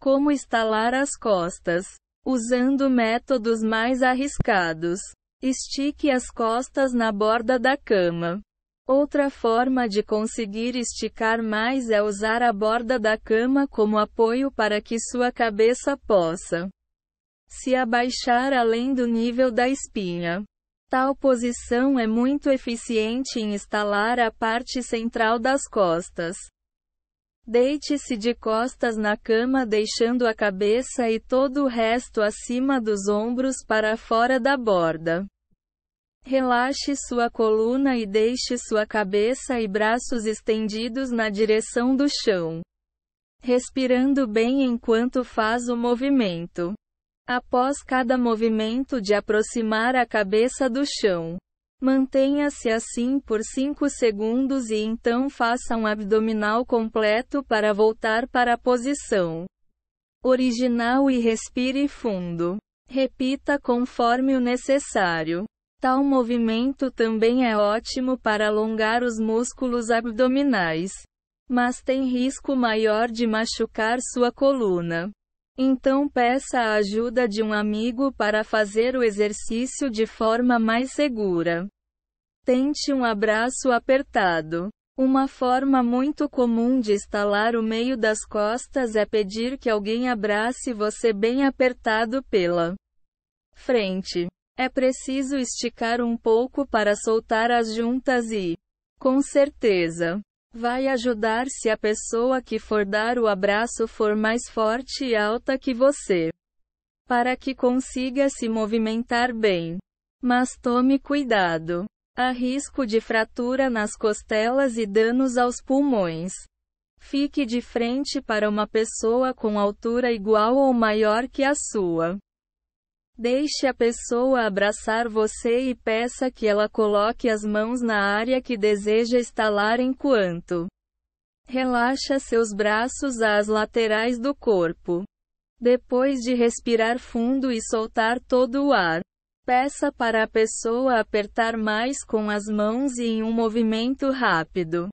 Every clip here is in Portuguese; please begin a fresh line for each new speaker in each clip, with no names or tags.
Como estalar as costas? Usando métodos mais arriscados. Estique as costas na borda da cama. Outra forma de conseguir esticar mais é usar a borda da cama como apoio para que sua cabeça possa se abaixar além do nível da espinha. Tal posição é muito eficiente em instalar a parte central das costas. Deite-se de costas na cama, deixando a cabeça e todo o resto acima dos ombros para fora da borda. Relaxe sua coluna e deixe sua cabeça e braços estendidos na direção do chão. Respirando bem enquanto faz o movimento. Após cada movimento de aproximar a cabeça do chão, mantenha-se assim por 5 segundos e então faça um abdominal completo para voltar para a posição original e respire fundo. Repita conforme o necessário. Tal movimento também é ótimo para alongar os músculos abdominais, mas tem risco maior de machucar sua coluna. Então peça a ajuda de um amigo para fazer o exercício de forma mais segura. Tente um abraço apertado. Uma forma muito comum de estalar o meio das costas é pedir que alguém abrace você bem apertado pela frente. É preciso esticar um pouco para soltar as juntas e, com certeza, vai ajudar se a pessoa que for dar o abraço for mais forte e alta que você. Para que consiga se movimentar bem. Mas tome cuidado. Há risco de fratura nas costelas e danos aos pulmões. Fique de frente para uma pessoa com altura igual ou maior que a sua. Deixe a pessoa abraçar você e peça que ela coloque as mãos na área que deseja estalar enquanto relaxa seus braços às laterais do corpo. Depois de respirar fundo e soltar todo o ar, peça para a pessoa apertar mais com as mãos e em um movimento rápido.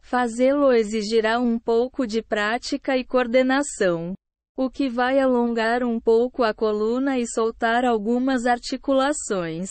Fazê-lo exigirá um pouco de prática e coordenação o que vai alongar um pouco a coluna e soltar algumas articulações.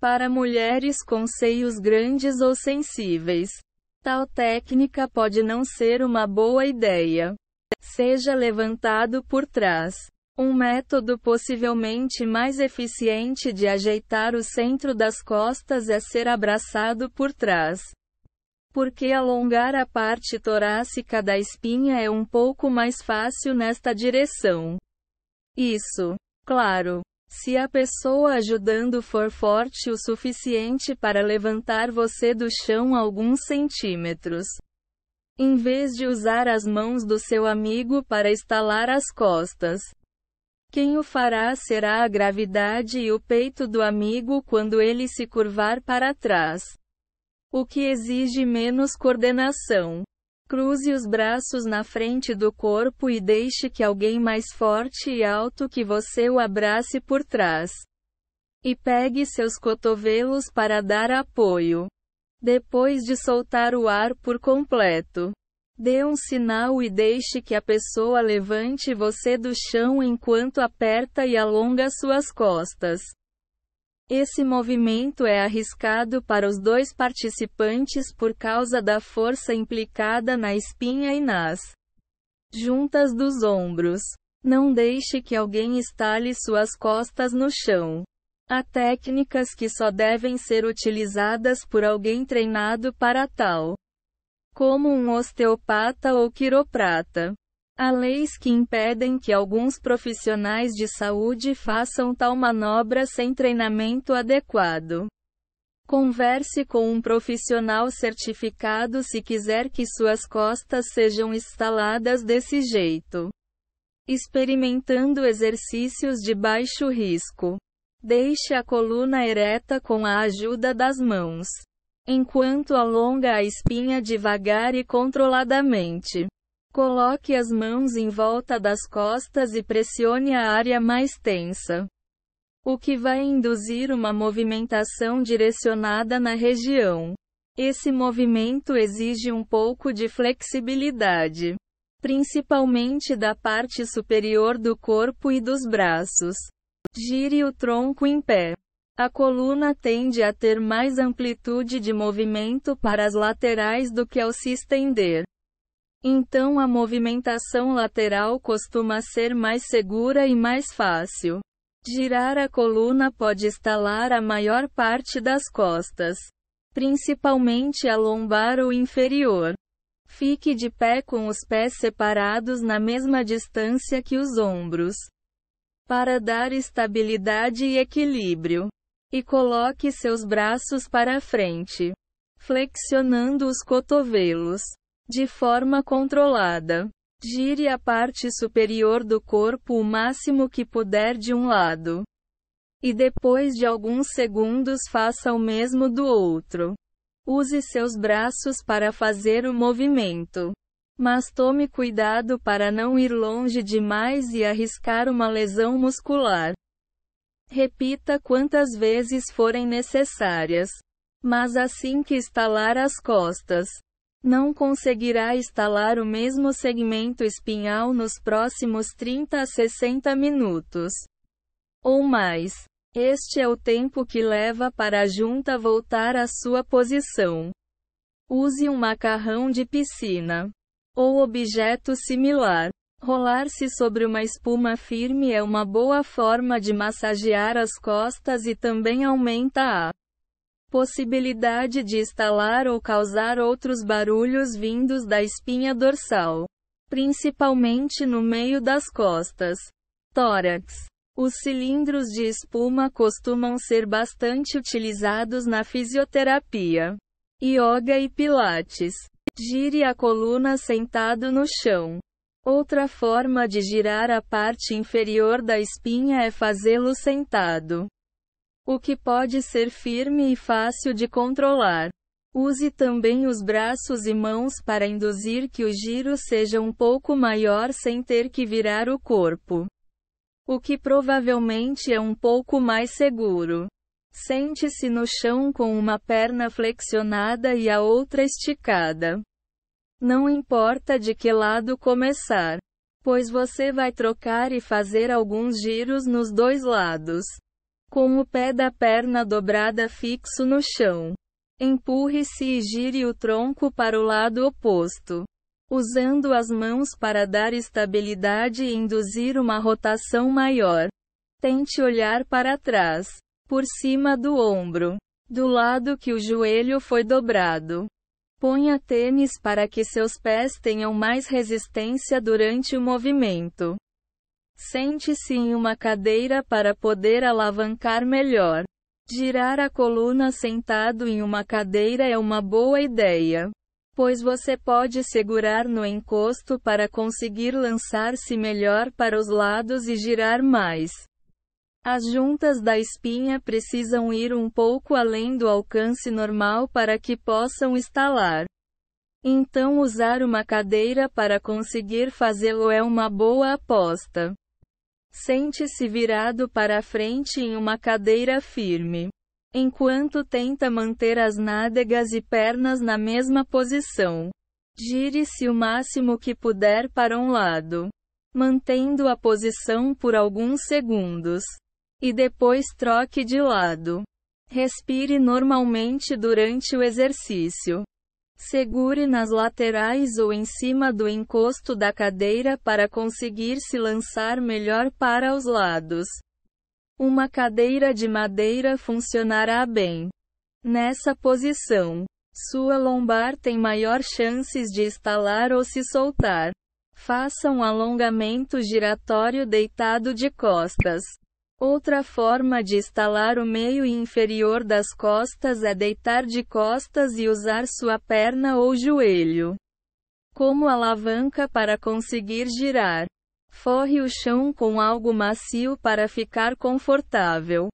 Para mulheres com seios grandes ou sensíveis, tal técnica pode não ser uma boa ideia. Seja levantado por trás. Um método possivelmente mais eficiente de ajeitar o centro das costas é ser abraçado por trás porque alongar a parte torácica da espinha é um pouco mais fácil nesta direção. Isso, claro, se a pessoa ajudando for forte o suficiente para levantar você do chão alguns centímetros. Em vez de usar as mãos do seu amigo para estalar as costas. Quem o fará será a gravidade e o peito do amigo quando ele se curvar para trás o que exige menos coordenação. Cruze os braços na frente do corpo e deixe que alguém mais forte e alto que você o abrace por trás. E pegue seus cotovelos para dar apoio. Depois de soltar o ar por completo, dê um sinal e deixe que a pessoa levante você do chão enquanto aperta e alonga suas costas. Esse movimento é arriscado para os dois participantes por causa da força implicada na espinha e nas juntas dos ombros. Não deixe que alguém estale suas costas no chão. Há técnicas que só devem ser utilizadas por alguém treinado para tal, como um osteopata ou quiroprata. Há leis que impedem que alguns profissionais de saúde façam tal manobra sem treinamento adequado. Converse com um profissional certificado se quiser que suas costas sejam instaladas desse jeito. Experimentando exercícios de baixo risco. Deixe a coluna ereta com a ajuda das mãos. Enquanto alonga a espinha devagar e controladamente. Coloque as mãos em volta das costas e pressione a área mais tensa. O que vai induzir uma movimentação direcionada na região. Esse movimento exige um pouco de flexibilidade. principalmente da parte superior do corpo e dos braços. Gire o tronco em pé. A coluna tende a ter mais amplitude de movimento para as laterais do que ao se estender. Então a movimentação lateral costuma ser mais segura e mais fácil. Girar a coluna pode estalar a maior parte das costas, principalmente a lombar ou inferior. Fique de pé com os pés separados na mesma distância que os ombros, para dar estabilidade e equilíbrio. E coloque seus braços para frente, flexionando os cotovelos de forma controlada. Gire a parte superior do corpo o máximo que puder de um lado. E depois de alguns segundos faça o mesmo do outro. Use seus braços para fazer o movimento. Mas tome cuidado para não ir longe demais e arriscar uma lesão muscular. Repita quantas vezes forem necessárias. Mas assim que estalar as costas, não conseguirá instalar o mesmo segmento espinhal nos próximos 30 a 60 minutos. Ou mais. Este é o tempo que leva para a junta voltar à sua posição. Use um macarrão de piscina. Ou objeto similar. Rolar-se sobre uma espuma firme é uma boa forma de massagear as costas e também aumenta a possibilidade de estalar ou causar outros barulhos vindos da espinha dorsal, principalmente no meio das costas. Tórax. Os cilindros de espuma costumam ser bastante utilizados na fisioterapia, yoga e pilates. Gire a coluna sentado no chão. Outra forma de girar a parte inferior da espinha é fazê-lo sentado o que pode ser firme e fácil de controlar. Use também os braços e mãos para induzir que o giro seja um pouco maior sem ter que virar o corpo. O que provavelmente é um pouco mais seguro. Sente-se no chão com uma perna flexionada e a outra esticada. Não importa de que lado começar, pois você vai trocar e fazer alguns giros nos dois lados com o pé da perna dobrada fixo no chão. Empurre-se e gire o tronco para o lado oposto, usando as mãos para dar estabilidade e induzir uma rotação maior. Tente olhar para trás, por cima do ombro, do lado que o joelho foi dobrado. Ponha tênis para que seus pés tenham mais resistência durante o movimento. Sente-se em uma cadeira para poder alavancar melhor. Girar a coluna sentado em uma cadeira é uma boa ideia, pois você pode segurar no encosto para conseguir lançar-se melhor para os lados e girar mais. As juntas da espinha precisam ir um pouco além do alcance normal para que possam estalar. Então, usar uma cadeira para conseguir fazê-lo é uma boa aposta. Sente-se virado para a frente em uma cadeira firme. Enquanto tenta manter as nádegas e pernas na mesma posição. Gire-se o máximo que puder para um lado, mantendo a posição por alguns segundos. E depois troque de lado. Respire normalmente durante o exercício. Segure nas laterais ou em cima do encosto da cadeira para conseguir se lançar melhor para os lados. Uma cadeira de madeira funcionará bem. Nessa posição, sua lombar tem maior chances de estalar ou se soltar. Faça um alongamento giratório deitado de costas. Outra forma de estalar o meio inferior das costas é deitar de costas e usar sua perna ou joelho como alavanca para conseguir girar. Forre o chão com algo macio para ficar confortável.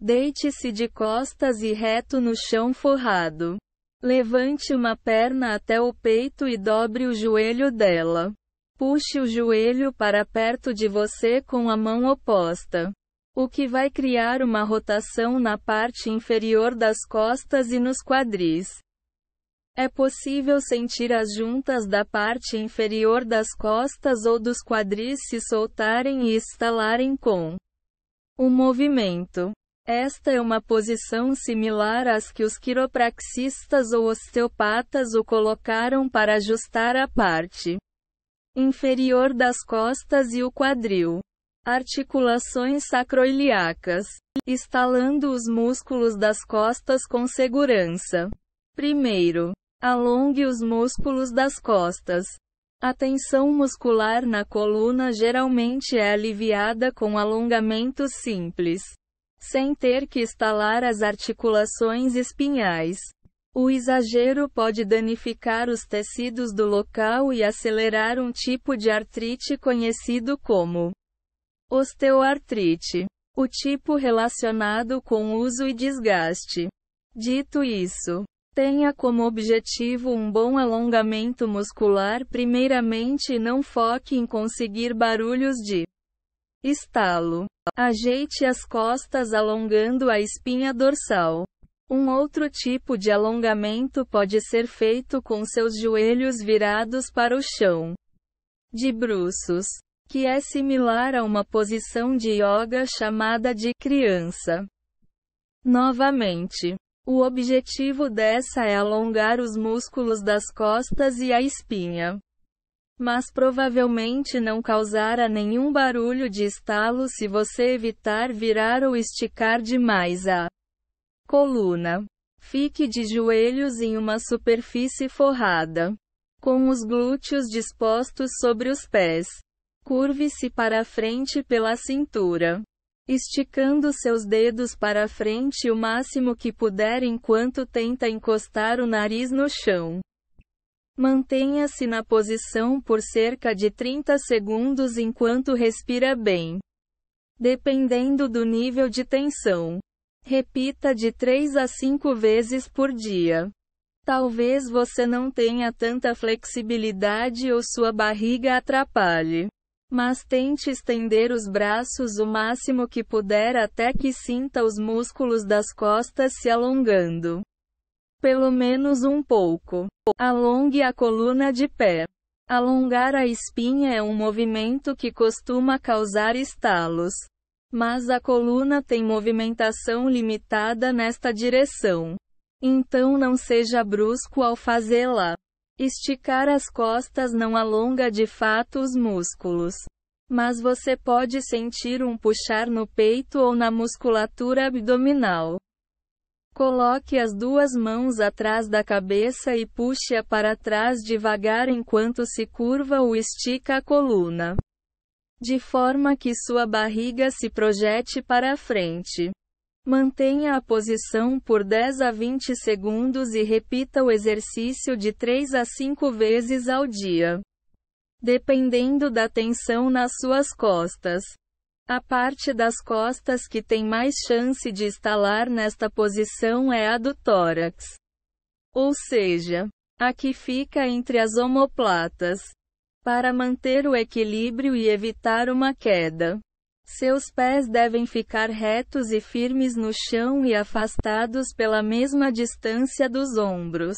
Deite-se de costas e reto no chão forrado. Levante uma perna até o peito e dobre o joelho dela. Puxe o joelho para perto de você com a mão oposta o que vai criar uma rotação na parte inferior das costas e nos quadris. É possível sentir as juntas da parte inferior das costas ou dos quadris se soltarem e estalarem com o movimento. Esta é uma posição similar às que os quiropraxistas ou osteopatas o colocaram para ajustar a parte inferior das costas e o quadril. Articulações sacroiliacas. Estalando os músculos das costas com segurança. Primeiro, alongue os músculos das costas. A tensão muscular na coluna geralmente é aliviada com alongamentos simples, sem ter que estalar as articulações espinhais. O exagero pode danificar os tecidos do local e acelerar um tipo de artrite conhecido como osteoartrite, o tipo relacionado com uso e desgaste. Dito isso, tenha como objetivo um bom alongamento muscular primeiramente e não foque em conseguir barulhos de estalo. Ajeite as costas alongando a espinha dorsal. Um outro tipo de alongamento pode ser feito com seus joelhos virados para o chão. De bruços. Que é similar a uma posição de yoga chamada de criança. Novamente. O objetivo dessa é alongar os músculos das costas e a espinha. Mas provavelmente não causará nenhum barulho de estalo se você evitar virar ou esticar demais a Coluna. Fique de joelhos em uma superfície forrada. Com os glúteos dispostos sobre os pés. Curve-se para a frente pela cintura. Esticando seus dedos para frente o máximo que puder enquanto tenta encostar o nariz no chão. Mantenha-se na posição por cerca de 30 segundos enquanto respira bem. Dependendo do nível de tensão. Repita de 3 a 5 vezes por dia. Talvez você não tenha tanta flexibilidade ou sua barriga atrapalhe. Mas tente estender os braços o máximo que puder até que sinta os músculos das costas se alongando. Pelo menos um pouco. Alongue a coluna de pé. Alongar a espinha é um movimento que costuma causar estalos. Mas a coluna tem movimentação limitada nesta direção. Então não seja brusco ao fazê-la. Esticar as costas não alonga de fato os músculos. Mas você pode sentir um puxar no peito ou na musculatura abdominal. Coloque as duas mãos atrás da cabeça e puxe-a para trás devagar enquanto se curva ou estica a coluna de forma que sua barriga se projete para a frente. Mantenha a posição por 10 a 20 segundos e repita o exercício de 3 a 5 vezes ao dia. Dependendo da tensão nas suas costas. A parte das costas que tem mais chance de estalar nesta posição é a do tórax. Ou seja, a que fica entre as omoplatas para manter o equilíbrio e evitar uma queda. Seus pés devem ficar retos e firmes no chão e afastados pela mesma distância dos ombros.